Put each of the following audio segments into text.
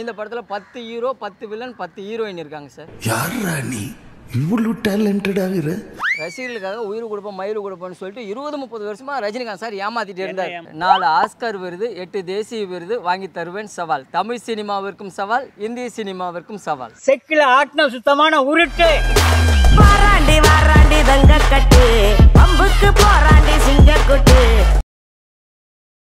இந்த படத்தில் பத்து ஹீரோ பத்து வில்லன் பத்து ஹீரோயின் இருக்காங்க சார். யாரா நீ? இவ்வளவு டேலண்டட் ஆகுற ரசிகர்களுக்காக உயிர் கொடுப்போம் மயிர் கொடுப்போம்னு சொல்லிட்டு இருபது முப்பது வருஷமா ரஜினிகாந்த் சார் ஏமாத்திட்டு இருந்தார். நாலு ஆஸ்கர் விருது எட்டு தேசிய விருது வாங்கி தருவேன் சவால். தமிழ் சினிமாவிற்கும் சவால் இந்திய சினிமாவிற்கும் சவால். செக்கில ஆட்டின சுத்தமான உருட்டு. வாராண்டி வாராண்டி தங்க கட்டு பம்புக்கு போராண்டி சிங்கக்குட்டு.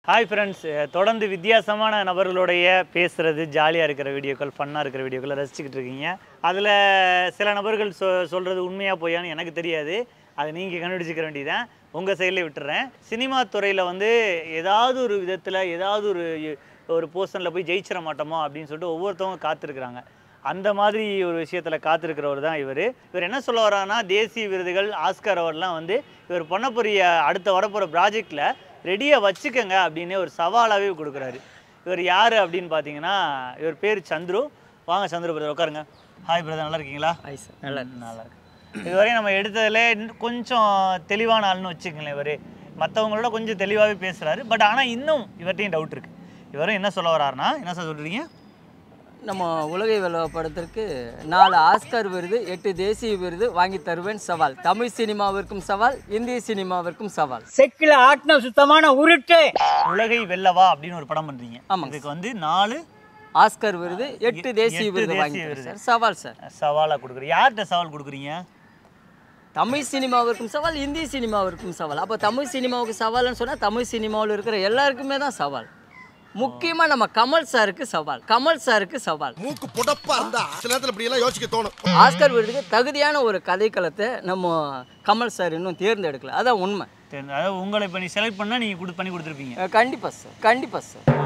ஹாய் ஃப்ரெண்ட்ஸ் தொடர்ந்து வித்தியாசமான நபர்களுடைய பேசுகிறது ஜாலியாக இருக்கிற வீடியோக்கள் ஃபன்னாக இருக்கிற வீடியோக்களை ரசிச்சுக்கிட்டு இருக்கீங்க. அதில் சில நபர்கள் சொ சொல்கிறது உண்மையாக பொய்யான்னு எனக்கு தெரியாது. அதை நீங்கள் கண்டுபிடிச்சிக்க வேண்டியதான் உங்கள் சைட்லேயே விட்டுறேன். சினிமா துறையில் வந்து ஏதாவது ஒரு விதத்தில் ஏதாவது ஒரு ஒரு போர்ஷனில் போய் ஜெயிச்சிட மாட்டோமோ அப்படின்னு சொல்லிட்டு ஒவ்வொருத்தவங்க காத்திருக்கிறாங்க. அந்த மாதிரி ஒரு விஷயத்தில் காத்திருக்கிறவர் தான் இவர். இவர் என்ன சொல்ல வரான்னா தேசிய விருதுகள் ஆஸ்கர் அவார்ட்லாம் வந்து இவர் பண்ண போறிய அடுத்த வரப்போகிற ப்ராஜெக்டில் ரெடியாக வச்சுக்கங்க அப்படின்னு ஒரு சவாலாகவே கொடுக்குறாரு. இவர் யார் அப்படின்னு பார்த்தீங்கன்னா இவர் பேர் சந்துரு. வாங்க சந்துரு பிரதர் உட்காருங்க. ஹாய் பிரதர் நல்லா இருக்கீங்களா? ஹாய் சார் நல்லா நல்லா இருக்கு. இதுவரையும் நம்ம எடுத்ததுல கொஞ்சம் தெளிவான ஆள்னு வச்சுக்கங்களேன் இவர். மற்றவங்களோட கொஞ்சம் தெளிவாகவே பேசுகிறாரு பட் ஆனால் இன்னும் இவர்கிட்டையும் டவுட் இருக்குது இவரும் என்ன சொல்ல வராருன்னா என்ன சார் சொல்கிறீங்க நம்ம உலகை வெல்வ படத்திற்கு நாலு ஆஸ்கர் விருது எட்டு தேசிய விருது வாங்கி தருவேன் சவால். தமிழ் சினிமாவிற்கும் சவால் இந்திய சினிமாவிற்கும் சவால். செக்கில ஆட்டின சுத்தமான உருட்டு. உலகை வெல்லவா அப்படின்னு ஒரு படம் பண்றீங்க. ஆமாங்க. இதுக்கு வந்து நாலு ஆஸ்கர் விருது எட்டு தேசிய விருது வாங்கி சார். சவால் சார். சவாலா கொடுக்குறீங்க. யார்கிட்ட சவால் கொடுக்குறீங்க? தமிழ் சினிமாவிற்கும் சவால் இந்திய சினிமாவிற்கும் சவால். அப்போ தமிழ் சினிமாவுக்கு சவால்னு சொன்னால் தமிழ் சினிமாவில் இருக்கிற எல்லாருக்குமே தான் சவால். முக்கியமாக நம்ம கமல் சாருக்கு சவால். கமல் சாருக்கு சவால். மூக்கு புடப்பா இருந்தா சில நேரத்துல இப்படி எல்லாம் யோசிக்க தோணும். ஆஸ்கர் விருதுக்கு தகுதியான ஒரு கதைக்களத்தை நம்ம கமல் சார் இன்னும் தேர்ந்தெடுக்கல. அதான் உண்மை. தெரிஞ்ச- அதாவது உங்களை இப்போ நீ செலக்ட் பண்ணால் நீங்கள் கொடு பண்ணி கொடுத்துருப்பீங்க. அஹ் கண்டிப்பா சார் கண்டிப்பா சார்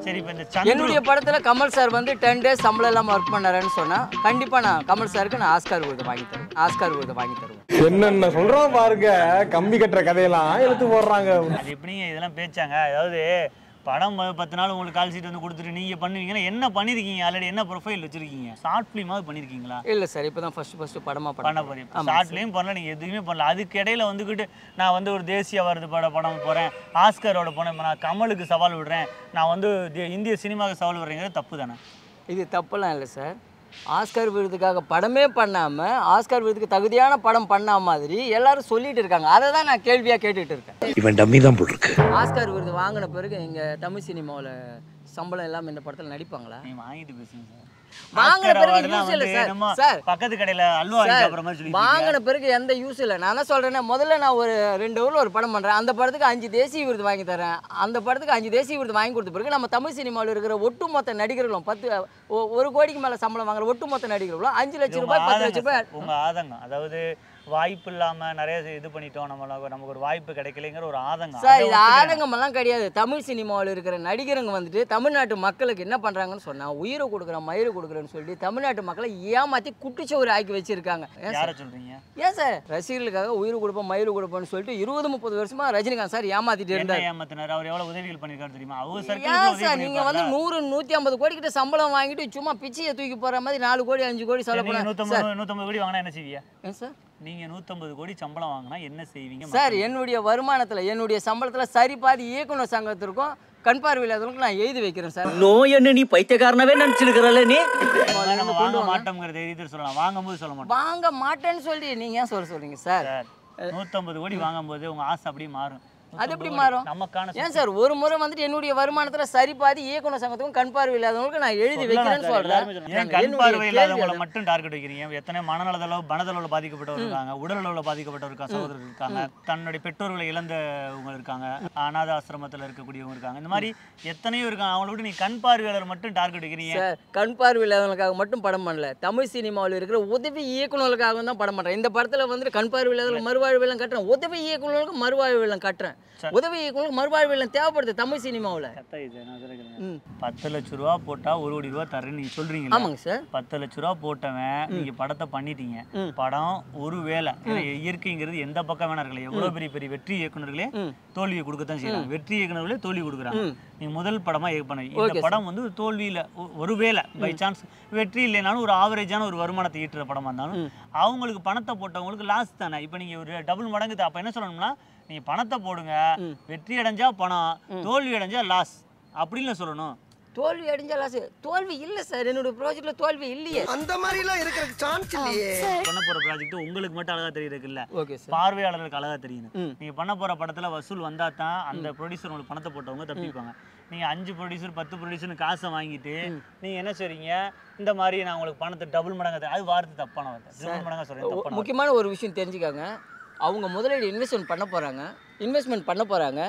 சரி இப்போ இந்த என்னுடைய படத்துல கமல் சார் வந்து டென் டேஸ் சம்பளம் இல்லாம ஒர்க் பண்ணாருன்னு சொன்னா கண்டிப்பா நான் கமல் சாருக்கு நான் ஆஸ்கார் விருது வாங்கி தருவேன். ஆஸ்கார் விருது வாங்கி தருவேன். என்னென்ன சொல்றான் பாருங்க கம்பி கட்டுற கதையெல்லாம் எடுத்து போடுறாங்க. அது எப்படிங்க இதெல்லாம் பேச்சாங்க. அதாவது படம் பத்து நாள் உங்களுக்கு கால் சீட் வந்து கொடுத்துட்டு நீங்கள் பண்ணுவீங்கன்னா என்ன பண்ணியிருக்கீங்க ஆல்ரெடி என்ன ப்ரொஃபைல் வச்சுருக்கீங்க? ஷார்ட் ஃபிலிமாவது பண்ணியிருக்கீங்களா இல்ல சார் இப்பதான் ஃபர்ஸ்ட் ஃபர்ஸ்ட் படமா பண்ண படம் போறீங்க. ஷார்ட்லேயும் பண்ணல நீங்கள் எதுவுமே பண்ணல. அதுக்கு இடையில வந்துக்கிட்டு நான் வந்து ஒரு தேசிய வருது பட படம் போகிறேன் ஆஸ்கரோட போனேன் இப்ப நான் கமலுக்கு சவால் விடுறேன். நான் வந்து இந்திய சினிமாவுக்கு சவால் விடுறேங்கிறது தப்பு தானே? இது தப்பெல்லாம் இல்லை சார் ஆஸ்கார் விருதுக்காக படமே பண்ணாம ஆஸ்கார் விருதுக்கு தகுதியான படம் பண்ணா மாதிரி எல்லாரும் சொல்லிட்டு இருக்காங்க. அதை தான் நான் கேள்வியா கேட்டுட்டு இருக்கேன். இவன் டம்மி தான் போட்டிருக்கு. ஆஸ்கார் விருது வாங்கின பிறகு எங்க தமிழ் சினிமாவில் சம்பளம் இல்லாம இந்த படத்துல நடிப்பாங்களா? நீ வாங்கிட்டு பேசுங்க சார். வாங்கின பிறகு யூஸ் இல்லை சார். சார் பக்கத்து கடையில் அல்வா வாங்கின பிறகு எந்த யூஸ் இல்லை. நான் என்ன சொல்றேன்னா முதல்ல நான் ஒரு ரெண்டு ஊரில் ஒரு படம் பண்றேன். அந்த படத்துக்கு அஞ்சு தேசிய விருது வாங்கி தரேன் அந்த படத்துக்கு அஞ்சு தேசிய விருது வாங்கி கொடுத்த பிறகு நம்ம தமிழ் சினிமாவில் இருக்கிற ஒட்டுமொத்த நடிகர்களும் பத்து ஒரு கோடிக்கு மேல சம்பளம் வாங்குற ஒட்டுமொத்த நடிகர்களும் அஞ்சு லட்சம் ரூபாய் பத்து லட்சம் ரூபாய் ஆதங்கம். அதாவது வாய்ப்பு இல்லாம நிறைய இது பண்ணிட்டோம். நம்ம நமக்கு ஒரு வாய்ப்பு கிடைக்கலைங்கிற ஒரு ஆதங்கம். சார் இது. ஆதங்கமெல்லாம் கிடையாது. தமிழ் சினிமாவில் இருக்கிற நடிகருங்க வந்துட்டு தமிழ்நாட்டு மக்களுக்கு என்ன பண்றாங்கன்னு சொன்னா உயிரை கொடுக்குறேன் மயிரை கொடுக்குறேன்னு சொல்லி தமிழ்நாட்டு மக்களை ஏமாத்தி குட்டிச்சோறு ஆக்கி வச்சிருக்காங்க. யாரை சொல்றீங்க? ஏன் சார்? ரசிகர்களுக்காக உயிர் கொடுப்போம் மயிர் கொடுப்போம்னு சொல்லிட்டு இருபது முப்பது வருஷமா ரஜினிகாந்த் சார் ஏமாத்திட்டு இருந்தார். ஏமாத்தினார்? அவர் எவ்வளவு உதவிகள் பண்ணிருக்காரு தெரியுமா? அவர் ஏன் சார்? நீங்க வந்து நூறு நூத்தி ஐம்பது கோடி கிட்ட சம்பளம் வாங்கிட்டு சும்மா பிச்சையை தூக்கி போற மாதிரி நாலு கோடி அஞ்சு கோடி செலவு நூத்தம்பது நூத்தம்பது கோடி வாங்கினா என்ன ஏன் சார்? நீங்க நூத்தம்பது கோடி சம்பளம் வாங்கினா என்ன செய்வீங்க சார் என்னுடைய வருமானத்துல என்னுடைய சம்பளத்துல சரி பாதி இயக்குனர் சங்கத்திற்கும் கண் பார்வையில்லாதவங்களுக்கு நான் எழுதி வைக்கிறேன் சார். நோய் என்ன நீ பைத்தியக்காரனவே நினைச்சிருக்கிறல்ல நீ? நம்ம வாங்க மாட்டோம்ங்கிறத எழுதி சொல்லலாம். வாங்கும்போது சொல்ல மாட்டோம். வாங்க மாட்டேன்னு சொல்லி நீங்க ஏன் சொல்ல சொல்றீங்க சார்? நூத்தம்பது கோடி வாங்கும்போது உங்க ஆசை அப்படியே மாறும். அது எப்படி 150 மாறும்? ஏன் சார் ஒரு முறை வந்துட்டு என்னுடைய வருமானத்துல சரி பாதி இயக்குனர் சங்கத்துக்கும் கண் பார்வை இல்லாதவங்களுக்கு நான் எழுதி வைக்கிறேன்னு எல்லாருமே சொல்றேன் கண் பார்வை இல்லாதவங்களை. மட்டும் டார்கெட் வைக்கிறீங்க? எத்தனை மனநலதளவு மனதளவில் பாதிக்கப்பட்டவர் இருக்காங்க உடல் அளவில் பாதிக்கப்பட்டவர் இருக்கா சகோதரர்கள் இருக்காங்க தன்னுடைய பெற்றோர்களை இழந்தவங்க இருக்காங்க அநாத ஆசிரமத்தில் இருக்கக்கூடியவங்க இருக்காங்க. இந்த மாதிரி எத்தனையோ இருக்காங்க. அவங்கள விட்டு நீ கண் பார்வையாளர் மட்டும் டார்கெட் வைக்கிறீங்க. கண் பார்வை இல்லாதவங்களுக்காக மட்டும் படம் பண்ணல. தமிழ் சினிமாவில் இருக்கிற உதவி இயக்குநர்களுக்காக தான் படம் பண்றேன். இந்த படத்துல வந்துட்டு கண் பார்வை இல்லாதவங்களுக்கு மறுவாழ்வு இல்லம் கட்டுறேன். உதவி இயக்குநர்களுக்கு மறுவாழ்வு இல்லம் கட்டுறேன். that. உதவி இல்லம் தேவைப்படுது தமிழ் சினிமாவில்? பத்து லட்ச ரூபா போட்டா ஒரு கோடி ரூபா தரேன்னு நீங்க சொல்றீங்க ஆமாங்க சார். பத்து லட்ச ரூபா போட்டவன் நீங்க படத்தை பண்ணிட்டீங்க. படம் ஒரு வேலை இயற்கைங்கிறது எந்த பக்கம் வேணா இருக்கலாம் எவ்வளவு பெரிய பெரிய வெற்றி இயக்குனர்களே ம். தோல்வியை கொடுக்கத்தான் செய்யறாங்க வெற்றி இயக்குனர்களே தோல்வி கொடுக்குறாங்க. நீங்க முதல் படமா இயக்க பண்ண இந்த படம் வந்து ஒரு தோல்வியில ஒ- ஒருவேளை பை சான்ஸ் வெற்றி இல்லைனாலும் ஒரு ஆவரேஜான ஒரு வருமானத்தை ஈட்டுற படமா இருந்தாலும். அவங்களுக்கு பணத்தை போட்டவங்களுக்கு லாஸ் தானே. இப்போ நீங்க ஒரு டபுள் மடங்கு. அப்ப என்ன சொல்லணும்னா நீங்க பணத்தை போடுங்க. வெற்றி அடைஞ்சா பணம் தோல்வி அடைஞ்சா லாஸ் அப்படின்னு சொல்லணும். தோல்வி அடைஞ்சால் ஆசை தோல்வி இல்லை சார் என்னோட ப்ராஜெக்ட்டில் தோல்வி இல்லையே. அந்த மாதிரி எல்லாம் இருக்கிறதுக்கு சான்ஸ் இல்லையே. பண்ண போற ப்ராஜெக்ட் உங்களுக்கு மட்டும் அழகா தெரியுது இல்ல ஓகே சார் பார்வையாளர்களுக்கு அழகா தெரியுது. நீங்க பண்ண போற படத்துல வசூல் வந்தா தான் அந்த ப்ரொடியூசர் உங்களுக்கு பணத்தை போட்டவங்க தப்பிப்பாங்க. நீங்க அஞ்சு ப்ரொடியூசர் பத்து ப்ரொடியூசர்னு காசை வாங்கிட்டு நீங்க என்ன சொல்றீங்க இந்த மாதிரி நான் உங்களுக்கு பணத்தை டபுள் மடங்கா. அது வார்த்தை தப்பான வார்த்தை. டபுள் மடங்கா சொல்றேன். முக்கியமான ஒரு விஷயம் தெரிஞ்சுக்காங்க. அவங்க முதலீடு இன்வெஸ்ட்மெண்ட் பண்ண போகிறாங்க இன்வெஸ்ட்மெண்ட் பண்ண போகிறாங்க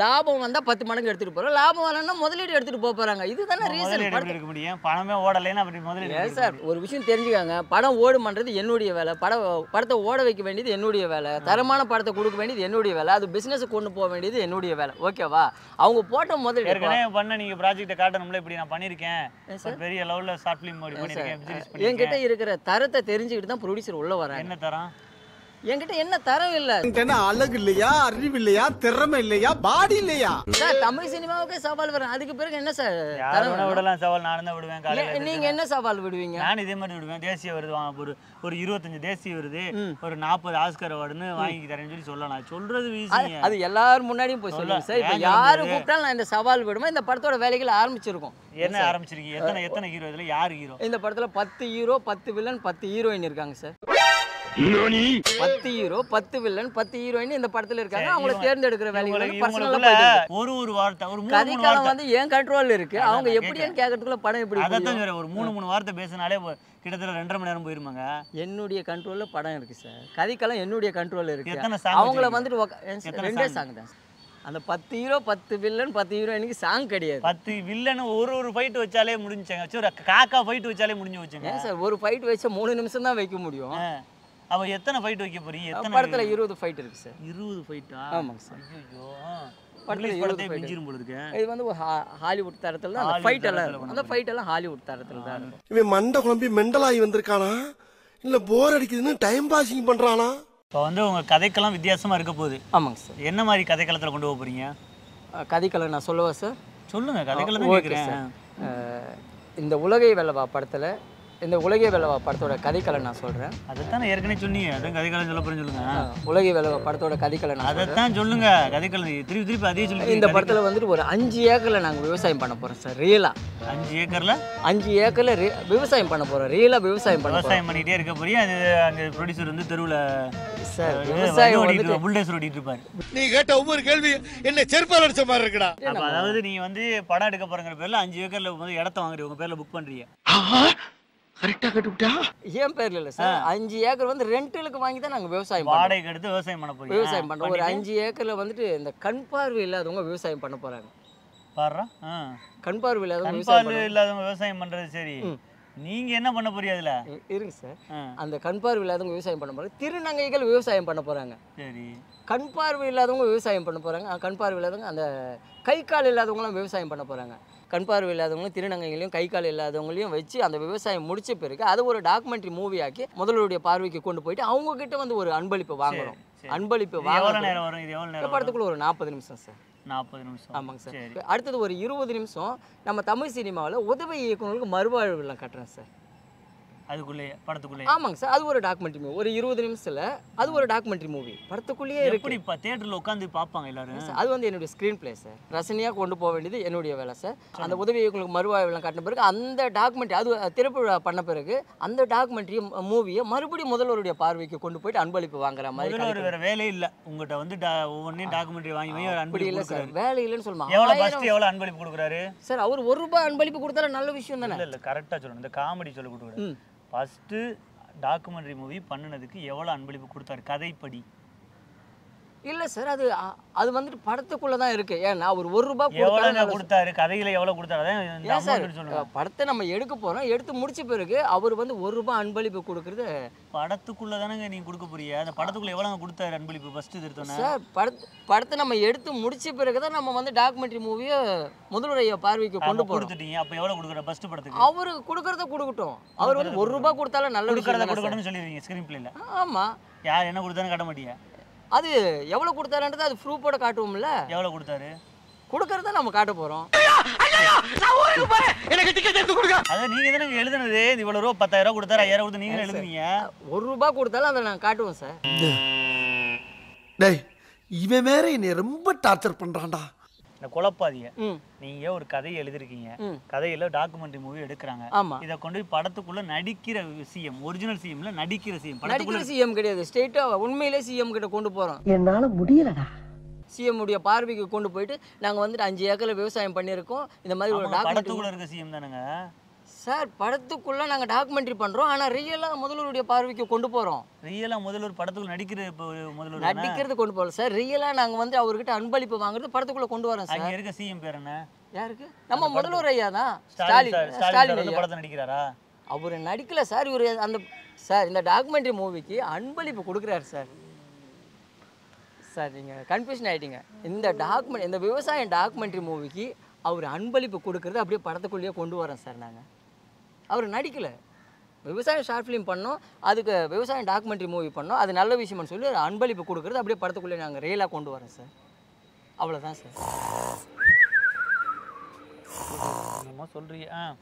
லாபம் வந்தால் பத்து மடங்கு எடுத்துகிட்டு போகிறோம் லாபம் வரலன்னா முதலீடு எடுத்துகிட்டு போக போகிறாங்க இதுதானே ரீசன் எப்படி இருக்க முடியும். பணமே ஓடலைன்னா அப்படி முதலீடு சார் ஒரு விஷயம் தெரிஞ்சுக்காங்க. படம் ஓடுமன்றது என்னுடைய வேலை. படம் படத்தை ஓட வைக்க வேண்டியது என்னுடைய வேலை. தரமான படத்தை கொடுக்க வேண்டியது என்னுடைய வேலை. அது பிஸ்னஸ் கொண்டு போக வேண்டியது என்னுடைய வேலை. ஓகேவா அவங்க போட்ட முதலீடு ஏற்கனவே பண்ண நீங்க ப்ராஜெக்ட்டை காட்டணும்ல இப்படி நான் பண்ணிருக்கேன். ஒரு பெரிய லெவல்ல ஷார்ட் ஃபிலிம் என்கிட்ட இருக்கிற தரத்தை தெரிஞ்சுக்கிட்டு தான் ப்ரொடியூசர் உள்ள வராங்க. என்ன தரம்? என்கிட்ட என்ன தரம் இல்லை? என்ன அழகு இல்லையா அறிவு இல்லையா திறமை இல்லையா பாடி இல்லையா? சார் தமிழ் சினிமாவுக்கே சவால் வரேன் அதுக்கு பிறகு என்ன சார்? விடலாம் சவால்? நானும் தான் விடுவேன் நீங்க என்ன சவால் விடுவீங்க? நான் இதே மாதிரி விடுவேன். தேசிய விருது வாங்க ஒரு ஒரு இருபத்தஞ்சு தேசிய விருது ஒரு நாற்பது ஆஸ்கர் அவார்டுன்னு வாங்கி தரேன்னு சொல்லி சொல்லலாம். நான் சொல்றது அது- எல்லாரும் முன்னாடியும் போய் சொல்லுங்க சார். இப்போ யாரு? கூப்பிட்டாலும் நான் இந்த சவால் விடுவேன். இந்த படத்தோட வேலைகள் ஆரம்பிச்சிருக்கோம். என்ன ஆரம்பிச்சிருக்கீங்க? எத்தனை எத்தனை ஹீரோ இதுல? யார் ஹீரோ இந்த படத்துல பத்து ஹீரோ பத்து வில்லன் பத்து ஹீரோயின் இருக்காங்க சார். பத்து ஹீரோ பத்து வில்லன் பத்து ஹீரோயின் இந்த படத்துல இருக்காங்க. அவங்கள தேர்ந்தெடுக்கிற வேலைகள். ஒரு ஒரு வார்த்தை ஒரு கதைக்காலம் வந்து என் கண்ட்ரோல்ல இருக்கு? அதான் அவங்க எப்படின்னு கேட்கறதுக்குள்ள படம் எப்படி? சொல்றேன். ஒரு மூணு மூணு வார்த்தை பேசினாலே கிட்டத்தட்ட ரெண்டரை மணி நேரம் போயிருமாங்க? என்னுடைய கண்ட்ரோல்ல படம் இருக்கு சார் கதைக்கெல்லாம் என்னுடைய கண்ட்ரோல்ல இருக்கு. அவங்கள? வந்துட்டு ஏன் ரெண்டே? சாங் தான் சார். அந்த பத்து ஹீரோ பத்து வில்லன் பத்து ஹீரோயினுக்கு சாங் கிடையாது. பத்து வில்லன் ஒரு ஒரு ஃபைட் வச்சாலே முடிஞ்சாங்க ஒரு காக்கா ஃபைட் வச்சாலே முடிஞ்சு வச்சுங்க ஏன் சார் ஒரு ஃபைட் வச்சா மூணு நிமிஷம் தான் வைக்க முடியும். அவ எத்தனை ஃபைட் வைக்க போறீங்க? எத்தனை படத்துல இருபது ஃபைட் இருக்கு சார். இருபது ஃபைட்டா ஆமாங்க சார். ஐயோ படத்தை. மிஞ்சிரும் போல இருக்கு. இது வந்து ஹாலிவுட் தரத்துல தான் அந்த ஹாலிவுட் ஃபைட் எல்லாம் அந்த ஃபைட் எல்லாம் ஹாலிவுட் தரத்துல தான் இவன் மண்டை குழம்பி மெண்டலாகி வந்திருக்கானா? இல்ல போர் அடிக்குதுன்னு டைம் பாசிங் பண்றானா? இப்போ வந்து உங்க கதைக்கெல்லாம் வித்தியாசமா இருக்க போகுது. ஆமாங்க சார். என்ன மாதிரி கதைக்களத்துல கொண்டு போக போறீங்க? அஹ் கதைக்களை நான் சொல்லவா சார்? சொல்லுங்க கதைக்களம் தான் கேட்குறேன் இந்த உலகை வெல்லவா படத்துல இந்த உலகை வெல்லவா படத்தோட கதைக்களை நான் சொல்றேன். அதைத்தான் ஏற்கனவே சொன்னீங்க. அதான் கதைக்களம் சொல்ல போறேன்னு சொல்லுங்க. உலகை வெல்லவா படத்தோட கதைக்களை நான் சொல்றேன். அதைத்தான் சொல்லுங்க. கதைக்களம் திருப்பி திருப்பி அதே சொல்லி இந்த படத்துல வந்துட்டு ஒரு அஞ்சு ஏக்கர்ல நாங்க விவசாயம் பண்ண போறோம் சார் ரியலா அஞ்சு ஏக்கர்ல? அஞ்சு ஏக்கர்ல விவசாயம் பண்ண போறோம். ரியலா விவசாயம் பண்ண போறோம். விவசாயம் பண்ணிட்டே இருக்க போறீங்க அது அங்க ப்ரொடியூசர் வந்து தெருவுல சார் விவசாயம் ஓடிட்டு புல்டேசர் ஓடிட்டு இருப்பாரு. நீ கேட்ட ஒவ்வொரு கேள்வி என்ன செருப்பால் அடிச்ச மாதிரி இருக்குடா. அப்ப அதாவது நீங்க வந்து படம் எடுக்க போறங்கிற பேர்ல அஞ்சு ஏக்கர்ல வந்து இடத்த வாங்குறீங்க உங்க பேர்ல புக் பண்றீங்க. கரெக்டா கட்டுவிட்டா? ஏன் பேர்ல இல்ல சார். அஞ்சு ஏக்கர் வந்து ரெண்டலுக்கு வாங்கி தான் நாங்க விவசாயம் வாடகைக்கு எடுத்து விவசாயம் பண்ண போறீங்க? விவசாயம் பண்றோம். ஒரு அஞ்சு ஏக்கர்ல வந்துட்டு இந்த கண் பார்வை இல்லாதவங்க விவசாயம் பண்ண போறாங்க. பாடுறா ஆ. கண் பார்வை இல்லாதவங்க விவசாயம் இல்லாதவங்க விவசாயம் பண்றது சரி. நீங்க என்ன பண்ண போறீங்க அதுல? இருங்க சார். அந்த கண் பார்வை இல்லாதவங்க விவசாயம் பண்ண போறாங்க. திருநங்கைகள் விவசாயம் பண்ண போறாங்க. சரி. கண் பார்வை இல்லாதவங்க விவசாயம் பண்ண போறாங்க. கண் பார்வை இல்லாதவங்க அந்த கை கால் இல்லாதவங்களாம் விவசாயம் பண்ண போறாங்க. கண் பார்வை இல்லாதவங்களும் திருநங்கைகளையும் கை கால் இல்லாதவங்களையும் வச்சு அந்த விவசாயம் முடிச்ச பிறகு அது ஒரு டாக்குமெண்ட்ரி மூவி ஆக்கி முதல்வருடைய பார்வைக்கு கொண்டு போயிட்டு அவங்க கிட்ட வந்து ஒரு அன்பளிப்பு வாங்குறோம் சரி. அன்பளிப்பு வாங்க படத்துக்குள்ள ஒரு நாற்பது நிமிஷம் சார். நாற்பது நிமிஷம். ஆமாங்க சார். சரி. அடுத்தது ஒரு இருபது நிமிஷம். நம்ம தமிழ் சினிமாவில் உதவி இயக்குநர்களுக்கு மறுவாழ்வுலாம் கட்டுறேன் சார். அதுக்குள்ளேயே படத்துக்குள்ளே. ஆமாங்க சார் அது ஒரு டாக்குமெண்ட்ரி மூவி ஒரு இருபது நிமிஷத்தில் அது ஒரு டாக்குமெண்ட்ரி மூவி படத்துக்குள்ளேயே இருக்கு. எப்படி இப்ப தியேட்டர்ல உட்காந்து பார்ப்பாங்க எல்லாரும்? அது வந்து என்னுடைய ஸ்க்ரீன் பிளே சார். ரசனையாக கொண்டு போக வேண்டியது என்னுடைய வேலை சார். அந்த உதவி இயக்குநருக்கு மறுவாழ்வுலாம் காட்டின பிறகு அந்த டாக்குமெண்ட்ரி அது திரைப்பட பண்ண பிறகு அந்த டாக்குமெண்ட்ரி மூவியை மறுபடியும் முதல்வருடைய பார்வைக்கு கொண்டு போயிட்டு அன்பளிப்பு வாங்குற மாதிரி. வேற வேலையே இல்ல. உங்ககிட்ட வந்து ஒவ்வொன்றையும் டாக்குமெண்ட்ரி வாங்கி அன்பளிப்பு இல்லை சார். வேலை இல்லைன்னு ஆயிரம் ஃபர்ஸ்ட் எவ்வளவு அன்பளிப்பு கொடுக்குறாரு? சார் அவர் ஒரு ரூபாய் அன்பளிப்பு கொடுத்தாலும் நல்ல விஷயம் தானே? இல்ல இல்ல கரெக்டா சொல்லணும். இந்த காமெடி சொல்ல கொடுக்குறாரு. ஃபஸ்ட்டு டாக்குமெண்ட்ரி மூவி பண்ணுனதுக்கு எவ்வளோ அன்பளிப்பு கொடுத்தாரு? கதைப்படி. இல்லை சார் அது அது வந்துட்டு படத்துக்குள்ள தான் இருக்கு. ஏன்னா ஒரு ஒரு ரூபாய் கொடுத்தாலும் கொடுத்தாரு? கதையில எவ்வளவு கொடுத்தாரு? ஏன் சார் படத்தை நம்ம எடுக்க போறோம். எடுத்து முடிச்ச பிறகு அவர் வந்து ஒரு ரூபாய் அன்பளிப்பு கொடுக்கறது படத்துக்குள்ள தானங்க நீங்க கொடுக்க போறீங்க. அந்த படத்துக்குள்ள எவ்வளவு கொடுத்தாரு அன்பளிப்பு? ஃபர்ஸ்ட் திருத்தோன்னே சார் படத்து படத்தை நம்ம எடுத்து முடிச்ச பிறகு தான் நம்ம வந்து டாக்குமெண்ட்ரி மூவியை முதலுடைய பார்வைக்கு கொண்டு போறோம். அப்ப எவ்வளவு கொடுக்குற? ஃபர்ஸ்ட் படத்துக்கு? அவருக்கு கொடுக்கறத கொடுக்கட்டும். அவர் வந்து ஒரு ரூபாய் கொடுத்தாலும் நல்ல கொடுக்கறத? கொடுக்கணும்னு சொல்லிடுவீங்க ஸ்கிரீன் பிளேல ஆமா. யார் என்ன கொடுத்தாலும் காட்ட மாட்டீங்க அது எவ்வளவு கொடுத்தாருன்றது அது ப்ரூஃபோட காட்டுவோம்ல. எவ்வளவு கொடுத்தாரு? கொடுக்கறத நம்ம காட்ட போறோம். அதான் நீங்க தானே எழுதுனது. இவ்வளவு ரூபா பத்தாயிரம் ரூபா கொடுத்தாரு ஐயாயிரம் கொடுத்து நீங்க எழுதுனீங்க. ஒரு ரூபாய் கொடுத்தாலும் அதை நான் காட்டுவோம் சார். டேய் இவன் வேற என்னை ரொம்ப டார்ச்சர் பண்றான்டா. இந்த குழப்பாதிய ம். நீங்க ஒரு கதையை எழுதிருக்கீங்க. கதையில டாக்குமெண்ட்ரி மூவி எடுக்கிறாங்க. ஆமா. இதை கொண்டு போய் படத்துக்குள்ள நடிக்கிற சிஎம் ஒரிஜினல் சிஎம்ல நடிக்கிற சிஎம் நடிக்கிற படத்துக்குள்ள சிஎம் கிடையாது ஸ்ட்ரெயிட்டா உண்மையிலே சிஎம் கிட்ட கொண்டு போறோம். என்னால முடியலடா. சிஎம் உடைய பார்வைக்கு கொண்டு போயிட்டு நாங்க வந்துட்டு அஞ்சு ஏக்கர்ல விவசாயம் பண்ணியிருக்கோம். இந்த மாதிரி ஒரு படத்துக்குள்ள இருக்க சிஎம் தானுங்க. சார் படத்துக்குள்ள நாங்க டாக்குமெண்ட்ரி பண்றோம். ஆனா ரியலா முதல்வருடைய பார்வைக்கு கொண்டு போறோம். ரியலா முதல்வர் படத்துக்குள்ள நடிக்கிற இப்போ முதல்வர்? நடிக்கிறது கொண்டு போகல சார். ரியலா நாங்க வந்து அவர்கிட்ட அன்பளிப்பு வாங்குறது படத்துக்குள்ள கொண்டு வரோம் சார். இருக்க சிஎம் பேர் என்ன? யாருக்கு? நம்ம முதல்வர் ஐயா தான். ஸ்டாலின் ஸ்டாலின். படத்தை நடிக்கிறாரா? அவர் நடிக்கல சார். இவர் அந்த சார் இந்த டாக்குமெண்ட்ரி மூவிக்கு அன்பளிப்பு கொடுக்குறாரு சார். சார் நீங்கள் கன்ஃபியூஷன் ஆகிட்டீங்க இந்த டாக்குமெண்ட் இந்த விவசாயம் டாக்குமெண்ட்ரி மூவிக்கு அவர் அன்பளிப்பு கொடுக்குறது அப்படியே படத்துக்குள்ளேயே கொண்டு வரோம் சார் நாங்கள் அவர் நடிக்கலை. விவசாயம் ஷார்ட் ஃபிலிம் பண்ணோம். அதுக்கு விவசாயம் டாக்குமெண்ட்ரி மூவி பண்ணோம். அது நல்ல விஷயம்னு சொல்லி அன்பளிப்பு கொடுக்குறது அப்படியே படத்துக்குள்ளே நாங்கள் ரியலாக கொண்டு வரோம் சார். அவ்வளோதான் சார். என்னமோ சொல்றீங்க. ஆ.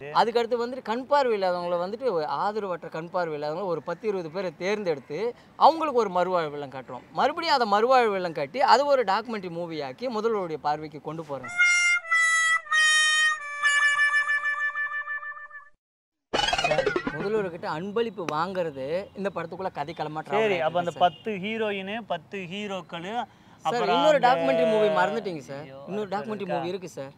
அதுக்கடுத்து வந்துட்டு கண் பார்வை இல்லாதவங்கள வந்துட்டு ஆதரவற்ற கண் பார்வை இல்லாதவங்கள ஒரு பத்து இருபது பேரை தேர்ந்தெடுத்து அவங்களுக்கு ஒரு மறுவாழ்வு இல்லம் காட்டுறோம். மறுபடியும் அதை மறுவாழ்வு இல்லம் காட்டி அதை ஒரு டாக்குமெண்ட்ரி மூவி ஆக்கி முதல்வருடைய பார்வைக்கு கொண்டு போகிறோம் முதல்வர்கிட்ட அன்பளிப்பு வாங்குறது இந்த படத்துக்குள்ள கதை களமாற்றம் சரி அப்ப அந்த பத்து ஹீரோயின் பத்து ஹீரோக்கள் சார் இன்னொரு டாக்குமெண்ட்ரி மூவி மறந்துட்டீங்க சார் இன்னொரு டாக்குமெண்ட்ரி மூவி இருக்கு? சார்.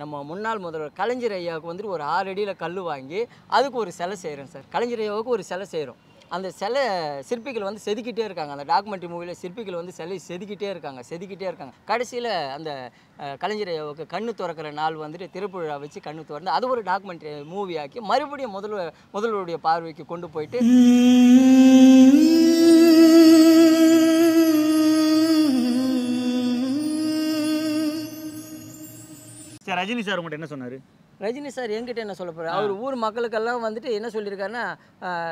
நம்ம முன்னாள் முதல்வர் கலைஞர் ஐயாவுக்கு வந்துட்டு ஒரு ஆறு அடியில் கல் வாங்கி அதுக்கு ஒரு சிலை செய்கிறோம் சார் கலைஞர் ஐயாவுக்கு ஒரு சிலை செய்கிறோம் அந்த சிலை சிற்பிகள் வந்து செதுக்கிட்டே இருக்காங்க. அந்த டாக்குமெண்ட்ரி மூவியில் சிற்பிகள் வந்து சிலை செதுக்கிட்டே இருக்காங்க செதுக்கிட்டே இருக்காங்க. கடைசியில் அந்த அஹ், கலைஞர் கண்ணு திறக்கிற நாள் வந்துட்டு திருப்புழா வச்சு கண்ணு திறந்து அது ஒரு டாக்குமெண்ட்ரி மூவி ஆக்கி மறுபடியும் முதல்வர் முதல்வருடைய பார்வைக்கு கொண்டு போயிட்டு சார் ரஜினி சார் உங்கள்கிட்ட என்ன சொன்னார்? ரஜினி சார் என்கிட்ட என்ன சொல்ல போகிறார் அவர் ஊர் மக்களுக்கெல்லாம் வந்துட்டு என்ன சொல்லியிருக்காருன்னா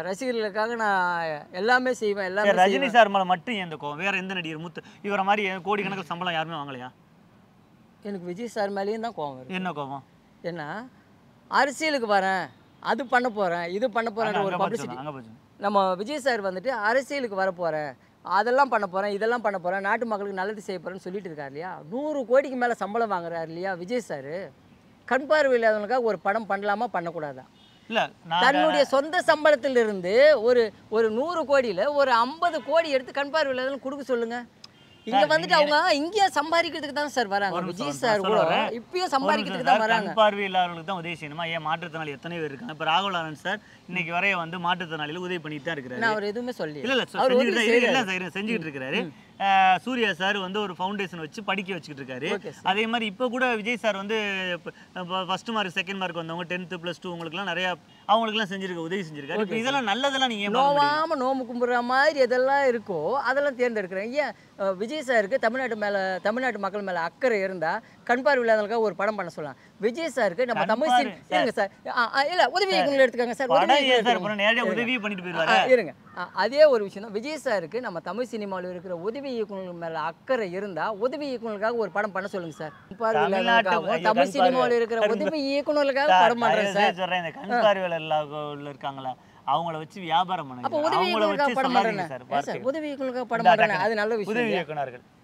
ரசிகர்களுக்காக நான் எல்லாமே செய்வேன் எல்லாமே ரஜினி. சார் மேல மட்டும் இந்த கோவம் வேற எந்த நடிகர்? முத்து இவரை மாதிரி கோடிக்கணக்கில் சம்பளம் யாருமே வாங்கலையா? எனக்கு விஜய் சார் மேலேயும் தான் கோவம் வருது. என்ன கோவம்? ஏன்னா அரசியலுக்கு வரேன் அது பண்ண போகிறேன் இது பண்ண போகிறேன்ற அங்க ஒரு பப்ளிசிட்டி நம்ம விஜய் சார் வந்துட்டு அரசியலுக்கு வர போகிறேன் அதெல்லாம் பண்ண போகிறேன் இதெல்லாம் பண்ண போகிறேன் நாட்டு மக்களுக்கு நல்லது செய்ய போகிறேன்னு சொல்லிட்டு இருக்காரு இல்லையா? நூறு கோடிக்கு மேலே சம்பளம் வாங்குறாரு இல்லையா விஜய் சார்? கண் பார்வை இல்லாதவனுக்காக ஒரு படம் பண்ணலாமா? பண்ணக்கூடாதா? தன்னுடைய சொந்த சம்பளத்திலிருந்து ஒரு ஒரு நூறு கோடியில் ஒரு ஐம்பது கோடி எடுத்து கண் பார்வை இல்லாதவனுக்கு கொடுக்க சொல்லுங்க. இங்க வந்துட்டு அவங்க இங்கேயே சம்பாதிக்கிறதுக்கு தான் சார் வராங்க. விஜய் சார் கூட. இப்பயும் சம்பாதிக்கிறதுக்கு தான் வராங்க. பார்வை இல்லாதவர்களுக்கு தான் உதவி செய்யணுமா? ஏன் மாற்றுத்திறனாளி எத்தனை பேர் இருக்காங்க? இப்போ ராகுல் ஆனந்த் சார் இன்னைக்கு வரைய வந்து மாற்றுத்திறனாளிகள் உதவி பண்ணிட்டு தான் இருக்கிறாரு. நான் அவர் எதுவுமே சொல்லி இல்ல இல்ல செஞ்சுக்கிட்டு இருக்காரு அஹ், சூர்யா சார் வந்து ஒரு ஃபவுண்டேஷன் வச்சு படிக்க வச்சுக்கிட்டு இருக்காரு. அதே மாதிரி இப்போ கூட விஜய் சார் வந்து ஃபர்ஸ்ட் மார்க் செகண்ட் மார்க் வந்தவங்க டென்த்து ப்ளஸ் டூ உங்களுக்குலாம் நிறைய அவங்களுக்குலாம் செஞ்சிருக்க உதவி செஞ்சிருக்காரு. இப்போ இதெல்லாம் நல்லதெல்லாம் நீங்க ஏன் பார்க்க மாட்டீங்க? நோவாம நோம்பு கும்பிடுற மாதிரி எதெல்லாம் இருக்கோ அதெல்லாம் தேர்ந்தெடுக்கிறேன். ஏன் விஜய் சாருக்கு தமிழ்நாட்டு மேல தமிழ்நாட்டு மக்கள் மேல அக்கறை இருந்தா கண் பார்வை இல்லாதவங்களுக்காக ஒரு படம் பண்ண சொல்லலாம். விஜய் சாருக்கு நம்ம தமிழ் பார்வை, சினி- இருங்க சார். இல்ல உதவி இயக்குனர் எடுத்துக்கோங்க சார். உதவி நேரடியாக. உதவி பண்ணிட்டு ஆ, இருங்க. அதே ஒரு விஷயம் தான் விஜய் சாருக்கு நம்ம தமிழ் சினிமாவில் இருக்கிற உதவி இயக்குநர்கள் மேல அக்கறை இருந்தா உதவி இயக்குநர்களுக்காக ஒரு படம் பண்ண சொல்லுங்க சார். தமிழ் சினிமாவில். இருக்கிற உதவி இயக்குநர்களுக்காக படம் தயவு சார். சொல்றேன் இந்த கண் இருக்காங்களா அவங்கள வச்சு வியாபாரம் பண்ணுங்க உதவி வச்சு படம் வார்த்தைகள். உதவி இயக்குநருக்காக படம் டக்குனு. அது நல்ல விஷயம் உதவி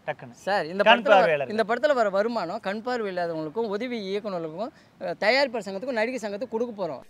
டக்குன்னு சார் இந்த படத்தில். இந்த படத்தில் வர வருமானம் கண் பார்வை இல்லாதவங்களுக்கும் உதவி இயக்குநர்களுக்கும் தயாரிப்பாளர் சங்கத்துக்கும் நடிகர் சங்கத்துக்கும் கொடுக்க போகிறோம்